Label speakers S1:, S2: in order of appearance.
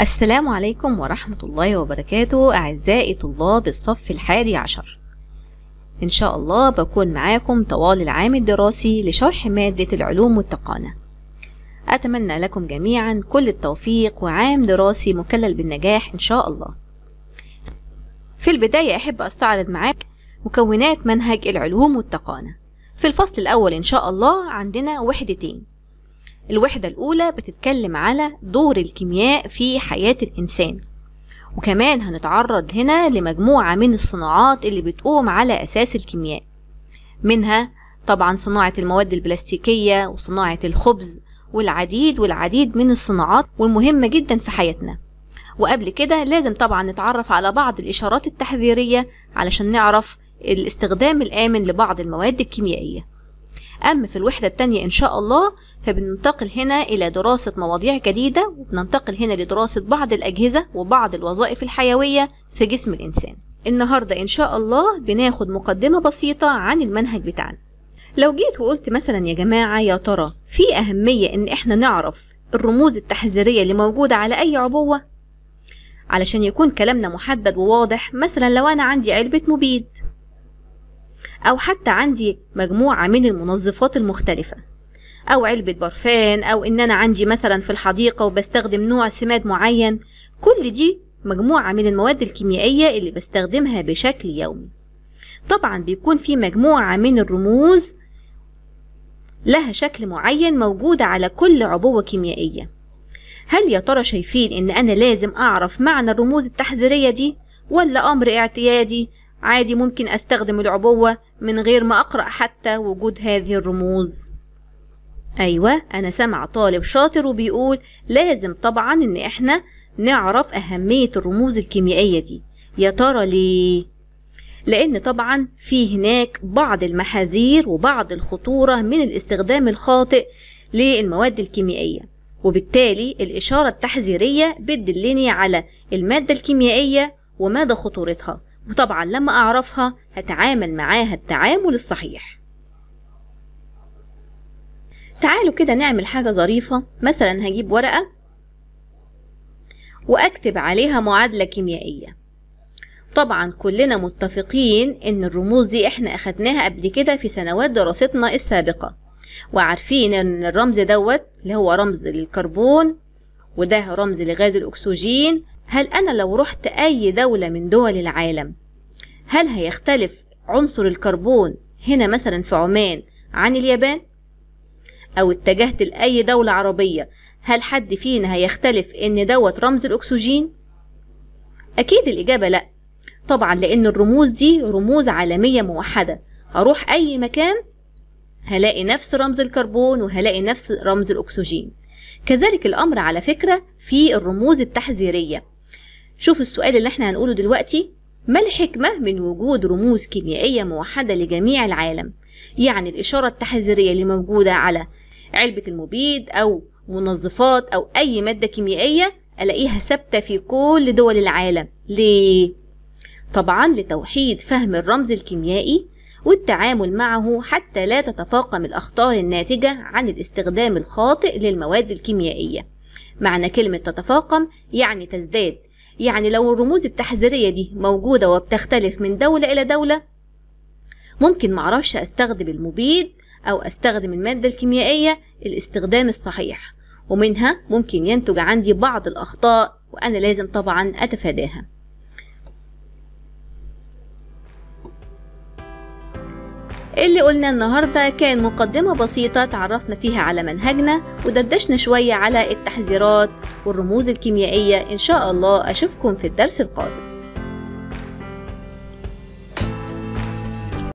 S1: السلام عليكم ورحمة الله وبركاته أعزائي طلاب الصف الحادي عشر. إن شاء الله بكون معاكم طوال العام الدراسي لشرح مادة العلوم والتقانة. أتمنى لكم جميعا كل التوفيق وعام دراسي مكلل بالنجاح إن شاء الله. في البداية أحب أستعرض معاك مكونات منهج العلوم والتقانة. في الفصل الأول إن شاء الله عندنا وحدتين. الوحدة الأولى بتتكلم على دور الكيمياء في حياة الإنسان. وكمان هنتعرض هنا لمجموعة من الصناعات اللي بتقوم على أساس الكيمياء. منها طبعا صناعة المواد البلاستيكية وصناعة الخبز والعديد والعديد من الصناعات والمهمة جدا في حياتنا. وقبل كده لازم طبعا نتعرف على بعض الإشارات التحذيرية علشان نعرف الاستخدام الآمن لبعض المواد الكيميائية. أما في الوحدة التانية إن شاء الله فبننتقل هنا إلى دراسة مواضيع جديدة وبننتقل هنا لدراسة بعض الأجهزة وبعض الوظائف الحيوية في جسم الإنسان. النهاردة إن شاء الله بناخد مقدمة بسيطة عن المنهج بتاعنا. لو جيت وقلت مثلا يا جماعة يا ترى في أهمية إن إحنا نعرف الرموز التحذيرية اللي موجودة على أي عبوة؟ علشان يكون كلامنا محدد وواضح مثلا لو أنا عندي علبة مبيد. أو حتى عندي مجموعة من المنظفات المختلفة. أو علبة برفان أو إن أنا عندي مثلا في الحديقة وبستخدم نوع سماد معين. كل دي مجموعة من المواد الكيميائية اللي بستخدمها بشكل يومي. طبعا بيكون في مجموعة من الرموز لها شكل معين موجودة على كل عبوة كيميائية. هل يا ترى شايفين إن أنا لازم أعرف معنى الرموز التحذيرية دي؟ ولا أمر اعتيادي؟ عادي ممكن أستخدم العبوة. من غير ما أقرأ حتى وجود هذه الرموز. أيوة أنا سامع طالب شاطر وبيقول لازم طبعا إن إحنا نعرف أهمية الرموز الكيميائية دي. يا ترى ليه؟ لأن طبعا في هناك بعض المحاذير وبعض الخطورة من الاستخدام الخاطئ للمواد الكيميائية وبالتالي الإشارة التحذيرية بتدلني على المادة الكيميائية ومدى خطورتها. وطبعا لما أعرفها هتعامل معاها التعامل الصحيح. تعالوا كده نعمل حاجة ظريفة. مثلا هجيب ورقة وأكتب عليها معادلة كيميائية. طبعا كلنا متفقين إن الرموز دي إحنا أخدناها قبل كده في سنوات دراستنا السابقة. وعارفين إن الرمز دوت اللي هو رمز للكربون وده رمز لغاز الأكسجين. هل أنا لو رحت أي دولة من دول العالم هل هيختلف عنصر الكربون هنا مثلا في عمان عن اليابان؟ أو اتجهت لأي دولة عربية هل حد فينا هيختلف إن دوت رمز الأكسجين؟ أكيد الإجابة لأ. طبعا لأن الرموز دي رموز عالمية موحدة. هروح أي مكان هلاقي نفس رمز الكربون وهلاقي نفس رمز الأكسجين. كذلك الأمر على فكرة في الرموز التحذيرية. شوف السؤال اللي إحنا هنقوله دلوقتي. ما الحكمة من وجود رموز كيميائية موحدة لجميع العالم؟ يعني الإشارة التحذيرية اللي موجودة على علبة المبيد أو منظفات أو أي مادة كيميائية ألاقيها ثابتة في كل دول العالم. ليه؟ طبعا لتوحيد فهم الرمز الكيميائي والتعامل معه حتى لا تتفاقم الأخطار الناتجة عن الاستخدام الخاطئ للمواد الكيميائية. معنى كلمة تتفاقم يعني تزداد يعني لو الرموز التحذيرية دي موجودة وبتختلف من دولة إلى دولة ممكن معرفش أستخدم المبيد أو أستخدم المادة الكيميائية الاستخدام الصحيح ومنها ممكن ينتج عندي بعض الأخطاء وأنا لازم طبعا أتفاداها. اللي قلنا النهاردة كان مقدمة بسيطة تعرفنا فيها على منهجنا ودردشنا شوية على التحذيرات والرموز الكيميائية. إن شاء الله أشوفكم في الدرس القادم.